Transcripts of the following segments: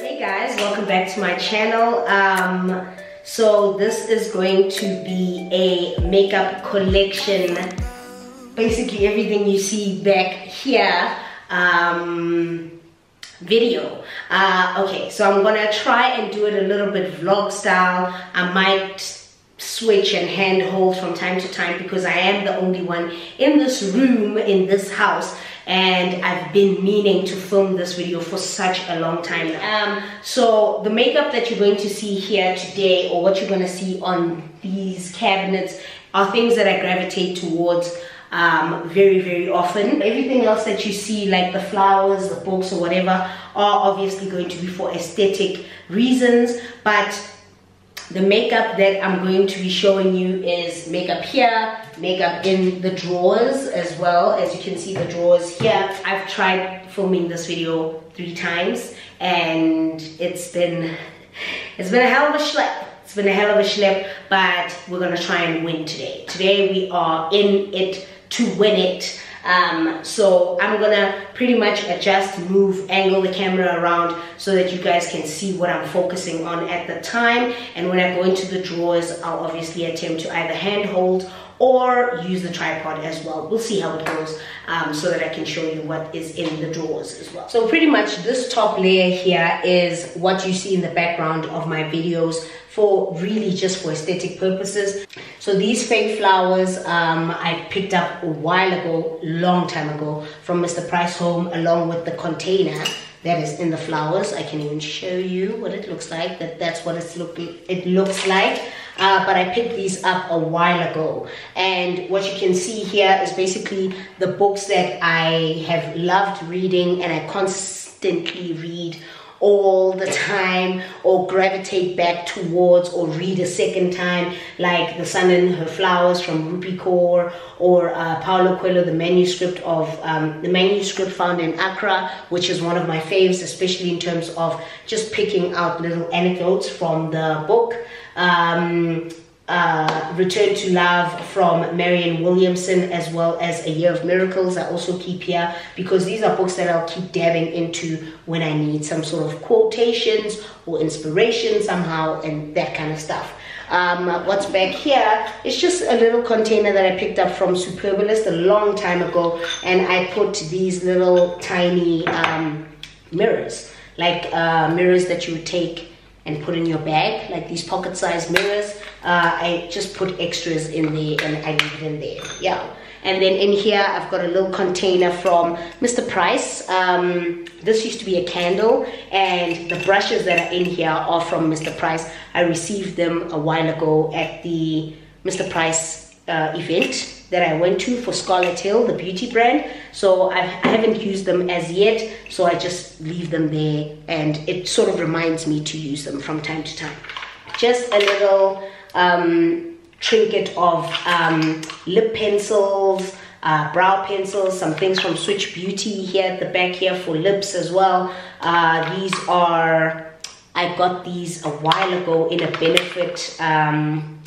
Hey guys, welcome back to my channel. Um, so this is going to be a makeup collection. Basically everything you see back here um, video. Uh, okay, so I'm gonna try and do it a little bit vlog style. I might switch and handhold from time to time because I am the only one in this room, in this house and I've been meaning to film this video for such a long time Um, so the makeup that you're going to see here today or what you're going to see on these cabinets are things that I gravitate towards um, very, very often. Everything else that you see, like the flowers, the books, or whatever, are obviously going to be for aesthetic reasons, but the makeup that I'm going to be showing you is makeup here, makeup in the drawers as well. As you can see the drawers here. I've tried filming this video three times and it's been, it's been a hell of a schlep. It's been a hell of a schlep, but we're gonna try and win today. Today we are in it to win it. Um, so I'm gonna pretty much adjust, move, angle the camera around so that you guys can see what I'm focusing on at the time. And when I go into the drawers, I'll obviously attempt to either handhold or use the tripod as well. We'll see how it goes um, so that I can show you what is in the drawers as well. So pretty much this top layer here is what you see in the background of my videos for really just for aesthetic purposes. So these fake flowers um, I picked up a while ago, long time ago from Mr. Price Home along with the container that is in the flowers. I can even show you what it looks like. That That's what it's look, it looks like. Uh, but I picked these up a while ago. And what you can see here is basically the books that I have loved reading and I constantly read all the time or gravitate back towards or read a second time like The Sun and Her Flowers from Rupi Kaur or uh, Paulo Coelho, the manuscript of um, the manuscript found in Accra, which is one of my faves, especially in terms of just picking out little anecdotes from the book. Um, uh, Return to Love from Marianne Williamson, as well as A Year of Miracles. I also keep here because these are books that I'll keep dabbing into when I need some sort of quotations or inspiration somehow and that kind of stuff. Um, what's back here is just a little container that I picked up from Superbalist a long time ago, and I put these little tiny um, mirrors, like uh, mirrors that you take and put in your bag, like these pocket-sized mirrors. Uh, I just put extras in there and I leave in there. Yeah. And then in here, I've got a little container from Mr. Price. Um, this used to be a candle, and the brushes that are in here are from Mr. Price. I received them a while ago at the Mr. Price uh, event that I went to for Scarlet Hill, the beauty brand. So I, I haven't used them as yet, so I just leave them there and it sort of reminds me to use them from time to time. Just a little um, trinket of um, lip pencils, uh, brow pencils, some things from Switch Beauty here at the back here for lips as well. Uh, these are, I got these a while ago in a benefit, um,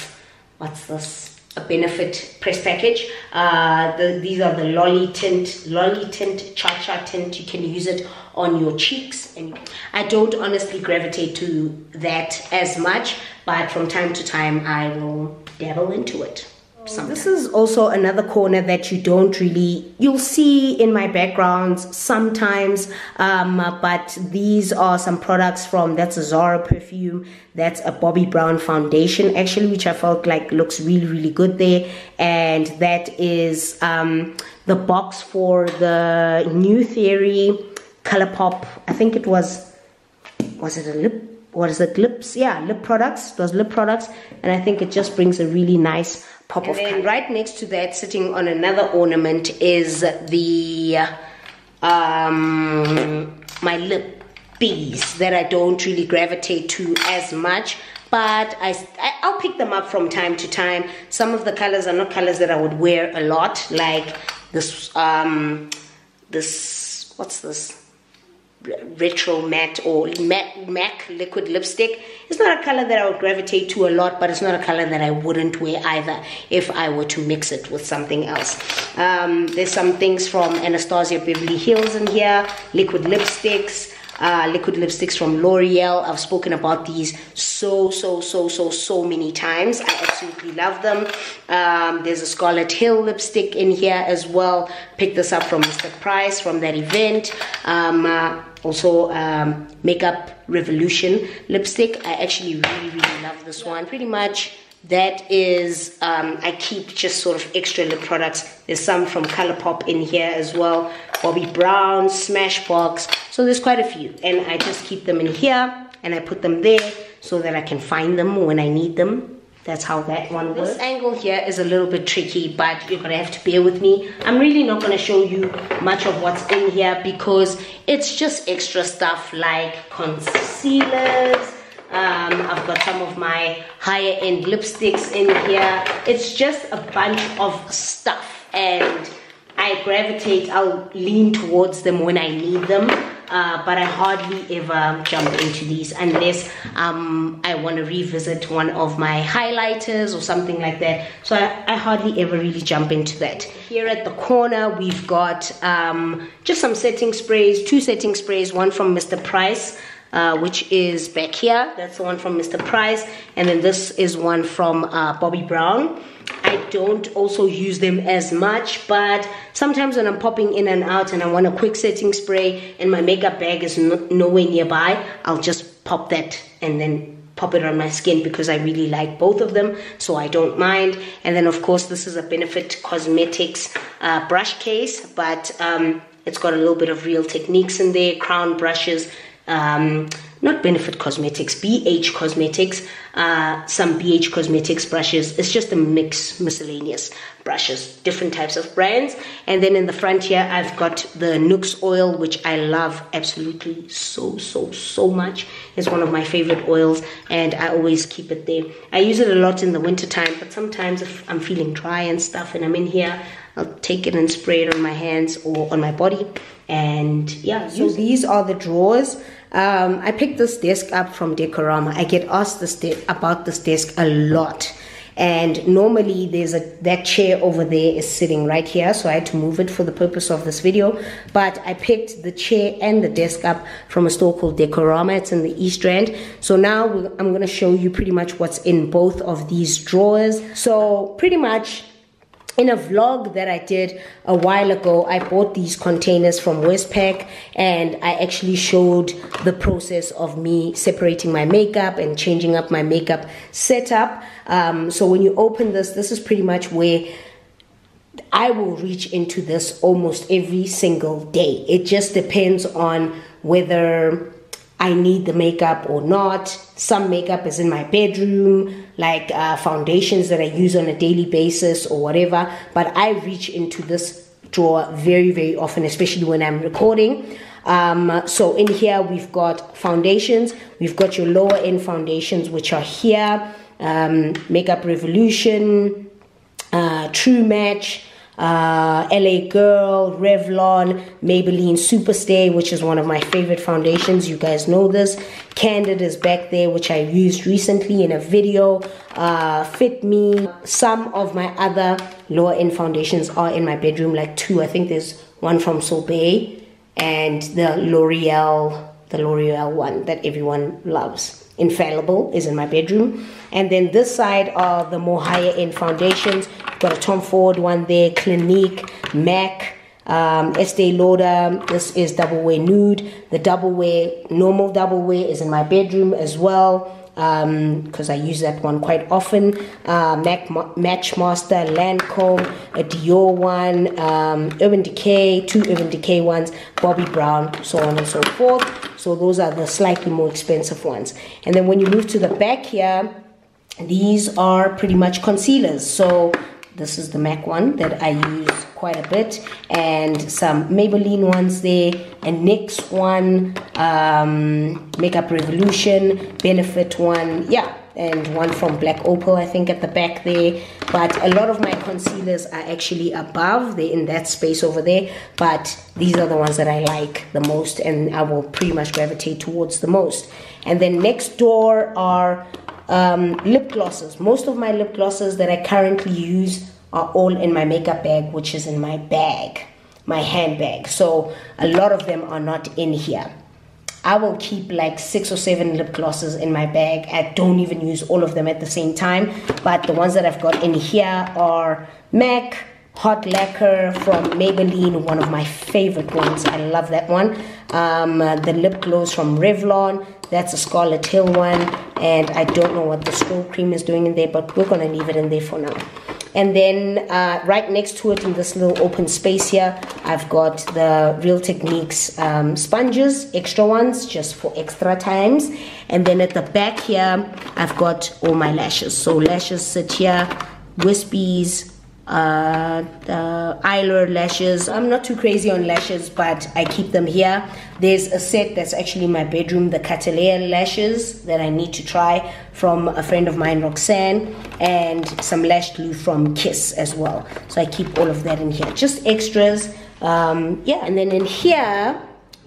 what's this? A benefit press package. Uh, the, these are the Lollitint, Lolly Tint, Cha Cha Tint. You can use it on your cheeks. And I don't honestly gravitate to that as much, but from time to time I will dabble into it. This is also another corner that you don't really, you'll see in my backgrounds sometimes, um, but these are some products from, that's a Zara perfume, that's a Bobbi Brown foundation actually, which I felt like looks really, really good there. And that is um, the box for the New Theory Colourpop, I think it was, was it a lip what is it lips? Yeah lip products those lip products. And i think it just brings a really nice pop and of right next to that sitting on another ornament is the um my lip bees that i don't really gravitate to as much but I, I'll pick them up from time to time. Some of the colors are not colors that I would wear a lot, like this, um, this, what's this? Retro matte or matte MAC liquid lipstick. It's not a color that I would gravitate to a lot, but it's not a color that I wouldn't wear either if I were to mix it with something else. Um, there's some things from Anastasia Beverly Hills in here, liquid lipsticks. Uh, liquid lipsticks from L'Oreal. I've spoken about these so, so, so, so, so many times. I absolutely love them. Um, there's a Scarlet Hill lipstick in here as well. Picked this up from Mr. Price from that event. Um, uh, also um, Makeup Revolution lipstick. I actually really, really love this one. Pretty much that is um, I keep just sort of extra lip products. There's some from Colourpop in here as well. Bobbi Brown Smashbox. So there's quite a few. And I just keep them in here and I put them there so that I can find them when I need them. That's how that one works. This angle here is a little bit tricky, but you're gonna have to bear with me. I'm really not gonna show you much of what's in here because it's just extra stuff like concealers, um, I've got some of my higher end lipsticks in here. It's just a bunch of stuff and I gravitate, I'll lean towards them when I need them. Uh, but I hardly ever jump into these unless um, I want to revisit one of my highlighters or something like that. So I, I, hardly ever really jump into that. Here at the corner, we've got um, just some setting sprays, two setting sprays, one from Mr. Price uh, which is back here. That's the one from Mr. Price. And then this is one from uh, Bobbi Brown. I don't also use them as much, but sometimes when I'm popping in and out and I want a quick setting spray and my makeup bag is no nowhere nearby, I'll just pop that and then pop it on my skin because I really like both of them, so I don't mind. And then, of course, this is a Benefit Cosmetics uh, brush case, but um, it's got a little bit of Real Techniques in there, crown brushes, um, not Benefit Cosmetics, BH Cosmetics, uh, some BH Cosmetics brushes. It's just a mix, miscellaneous brushes, different types of brands. And then in the front here, I've got the Nuxe oil, which I love absolutely so, so, so much. It's one of my favorite oils, and I always keep it there. I use it a lot in the winter time, but sometimes if I'm feeling dry and stuff and I'm in here, I'll take it and spray it on my hands or on my body and yeah so these are the drawers um, I picked this desk up from Decorama I get asked this about this desk a lot. And normally there's a that chair over there is sitting right here. So I had to move it for the purpose of this video. But I picked the chair and the desk up from a store called Decorama it's in the East Rand. So now I'm going to show you pretty much what's in both of these drawers. So pretty much in a vlog that I did a while ago, I bought these containers from Westpack and I actually showed the process of me separating my makeup and changing up my makeup setup. Um, so when you open this, this is pretty much where I will reach into this almost every single day. It just depends on whether I need the makeup or not. Some makeup is in my bedroom, like uh, foundations that I use on a daily basis or whatever. But I reach into this drawer very, very often, especially when I'm recording. Um, so in here we've got foundations. We've got your lower end foundations, which are here. Um, Makeup Revolution, uh, True Match, uh, LA Girl, Revlon, Maybelline Superstay, which is one of my favorite foundations. You guys know this. Candid is back there, which I used recently in a video. Uh, Fit Me. Some of my other lower end foundations are in my bedroom, like two. I think there's one from Sorbet and the L'Oreal, the L'Oreal one that everyone loves. Infallible is in my bedroom. And then this side are the more higher end foundations. Got a Tom Ford one there, Clinique, MAC, um, Estee Lauder. This is Double Wear Nude. The Double Wear, normal Double Wear is in my bedroom as well because um, I use that one quite often. Uh, Mac Matchmaster, Lancome, a Dior one, um, Urban Decay, two Urban Decay ones, Bobbi Brown, so on and so forth. So those are the slightly more expensive ones. And then when you move to the back here, these are pretty much concealers. So this is the MAC one that I use quite a bit and some Maybelline ones there and NYX one, um, Makeup Revolution, Benefit one, yeah and one from Black Opal I think at the back there but a lot of my concealers are actually above they're in that space over there but these are the ones that I like the most and I will pretty much gravitate towards the most and then next door are um, lip glosses. Most of my lip glosses that I currently use are all in my makeup bag, which is in my bag, my handbag. So a lot of them are not in here. I will keep like six or seven lip glosses in my bag. I don't even use all of them at the same time. But the ones that I've got in here are MAC, Hot Lacquer from Maybelline, one of my favorite ones. I love that one. Um, the lip gloss from Revlon, that's a Scarlet Hill one. And I don't know what the Strobe Cream is doing in there, but we're gonna leave it in there for now. And then uh, right next to it in this little open space here, I've got the Real Techniques um, sponges, extra ones, just for extra times. And then at the back here, I've got all my lashes. So lashes sit here, wispies, uh, the eyeliner lashes. I'm not too crazy on lashes, but I keep them here. There's a set that's actually in my bedroom, the Cattleya lashes that I need to try from a friend of mine, Roxanne, and some lash glue from Kiss as well. So I keep all of that in here, just extras. Um, yeah, and then in here,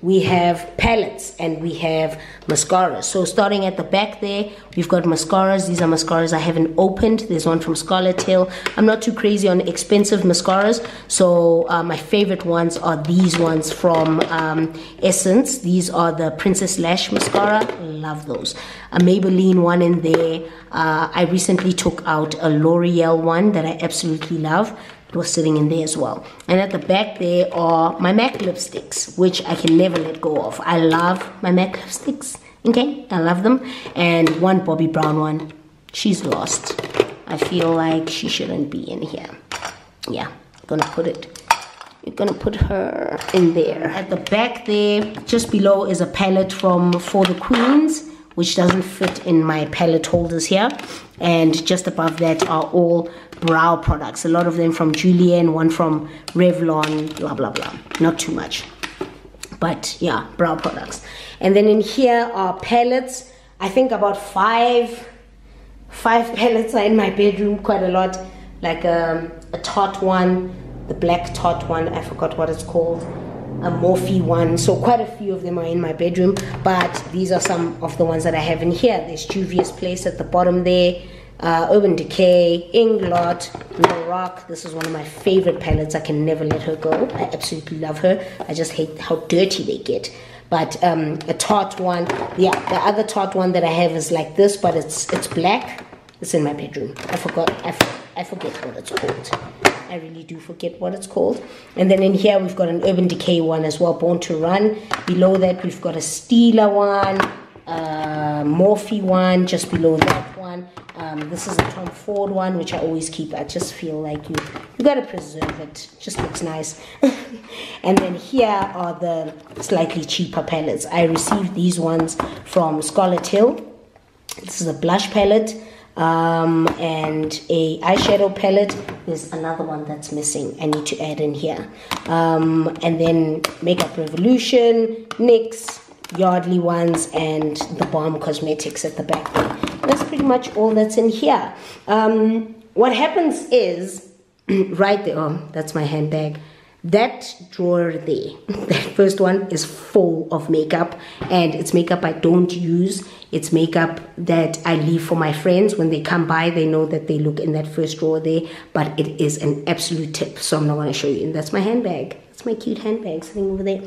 we have palettes and we have mascaras. So starting at the back there, we've got mascaras. These are mascaras I haven't opened. There's one from Scarlet Hill. I'm not too crazy on expensive mascaras. So uh, my favorite ones are these ones from um, Essence. These are the Princess Lash Mascara. Love those. A Maybelline one in there. Uh, I recently took out a L'Oreal one that I absolutely love was sitting in there as well. And at the back there are my MAC lipsticks, which I can never let go of. I love my MAC lipsticks. Okay, I love them. And one Bobbi Brown one. She's lost. I feel like she shouldn't be in here. Yeah, I'm gonna put it. You're gonna put her in there. At the back there, just below is a palette from For the Queens which doesn't fit in my palette holders here. And just above that are all brow products. A lot of them from Julienne, one from Revlon, blah, blah, blah. Not too much. But yeah, brow products. And then in here are palettes. I think about five, five palettes are in my bedroom, quite a lot. Like um, a Tarte one, the black Tarte one, I forgot what it's called a Morphe one. So quite a few of them are in my bedroom, but these are some of the ones that I have in here. There's Juvia's Place at the bottom there, uh, Urban Decay, Inglot, Lorac. This is one of my favorite palettes. I can never let her go. I absolutely love her. I just hate how dirty they get. But um, a Tarte one, yeah, the other Tarte one that I have is like this, but it's it's black. It's in my bedroom. I forgot. I, I forget what it's called. I really do forget what it's called. And then in here we've got an Urban Decay one as well, Born to Run. Below that we've got a Stila one, a Morphe one, just below that one. Um, this is a Tom Ford one, which I always keep. I just feel like you you gotta preserve it. Just looks nice. and then here are the slightly cheaper palettes. I received these ones from Scarlet Hill. This is a blush palette um, and a eyeshadow palette. There's another one that's missing. I need to add in here. Um, and then Makeup Revolution, NYX, Yardley ones, and the Balm Cosmetics at the back. That's pretty much all that's in here. Um, what happens is, right there, oh, that's my handbag that drawer there that first one is full of makeup and it's makeup i don't use. It's makeup that i leave for my friends. When they come by they know that they look in that first drawer there but it is an absolute tip. So i'm not going to show you. And that's my handbag. That's my cute handbag sitting over there.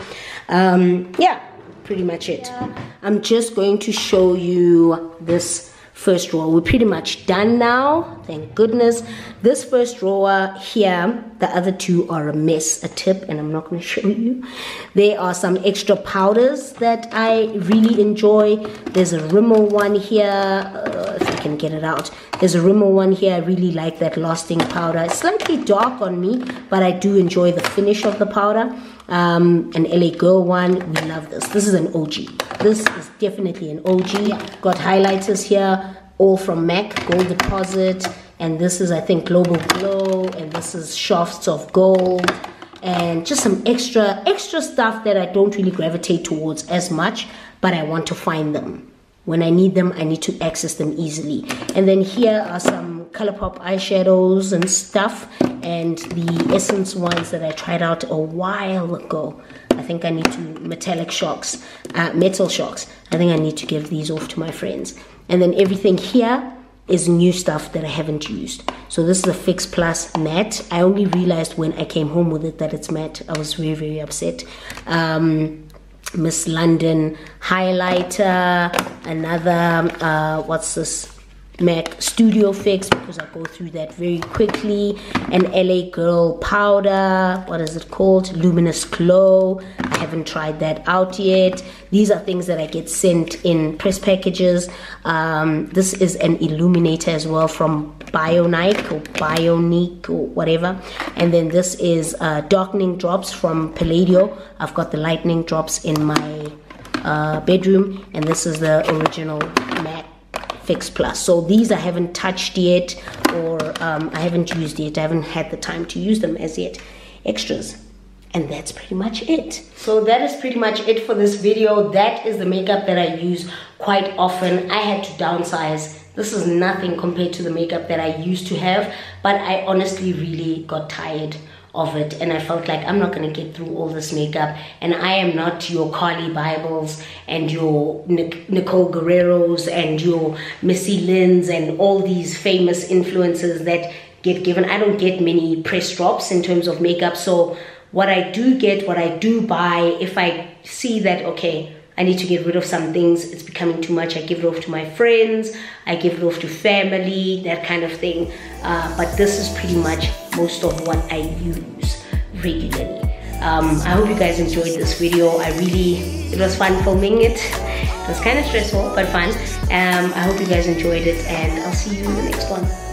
Um yeah pretty much it. Yeah. i'm just going to show you this first row. We're pretty much done now, thank goodness. This first row here, the other two are a mess, a tip, and I'm not going to show you. There are some extra powders that I really enjoy. There's a Rimmel one here, uh, if I can get it out. There's a Rimmel one here, I really like that lasting powder. It's slightly dark on me, but I do enjoy the finish of the powder um, an LA Girl one. We love this. This is an OG. This is definitely an OG. Got highlighters here, all from MAC, Gold Deposit. And this is, I think, Global Glow. And this is Shafts of Gold. And just some extra, extra stuff that I don't really gravitate towards as much, but I want to find them. When I need them, I need to access them easily. And then here are some Colourpop eyeshadows and stuff and the Essence ones that I tried out a while ago. I think I need to metallic shocks, uh, metal shocks. I think I need to give these off to my friends. And then everything here is new stuff that I haven't used. So this is a Fix Plus matte. I only realized when I came home with it that it's matte. I was very, very upset. Um, Miss London highlighter, another, uh, what's this? MAC Studio Fix because I go through that very quickly. An LA Girl powder, what is it called? Luminous Glow. I haven't tried that out yet. These are things that I get sent in press packages. Um, this is an illuminator as well from Bionique or Bionique or whatever. And then this is uh, darkening drops from Palladio. I've got the lightning drops in my uh, bedroom, and this is the original MAC Fix Plus. So these I haven't touched yet or um, I haven't used yet. I haven't had the time to use them as yet. Extras. And that's pretty much it. So that is pretty much it for this video. That is the makeup that I use quite often. I had to downsize. This is nothing compared to the makeup that I used to have. But I honestly really got tired of it. And I felt like I'm not going to get through all this makeup. And I am not your Carli Bybels and your Nic Nicole Guerrieros and your Missy Lynn's and all these famous influencers that get given. I don't get many press drops in terms of makeup. So what I do get, what I do buy, if I see that okay I need to get rid of some things. It's becoming too much. I give it off to my friends. I give it off to family, that kind of thing. Uh, but this is pretty much most of what I use regularly. Um, I hope you guys enjoyed this video. I really, it was fun filming it. It was kind of stressful, but fun. Um, I hope you guys enjoyed it and I'll see you in the next one.